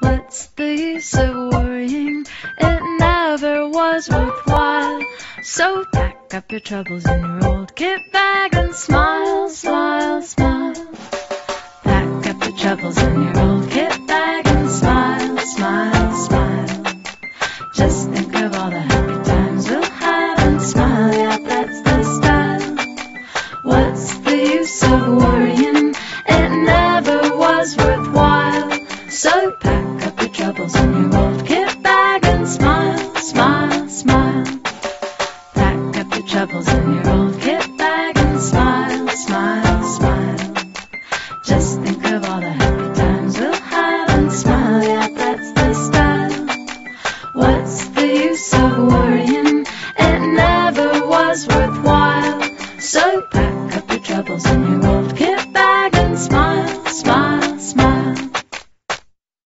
What's the use of worrying? It never was worthwhile. So pack up your troubles in your old kit bag and smile, smile, smile. Pack up your troubles in your old kit bag and smile, smile, smile. Just think of all the happy times we'll have and smile, yeah, that's the style. What's the use of worrying? troubles in your old kit bag and smile, smile, smile. Just think of all the happy times we'll have and smile, yeah, that's the style. What's the use of worrying? It never was worthwhile. So pack up your troubles in your old kit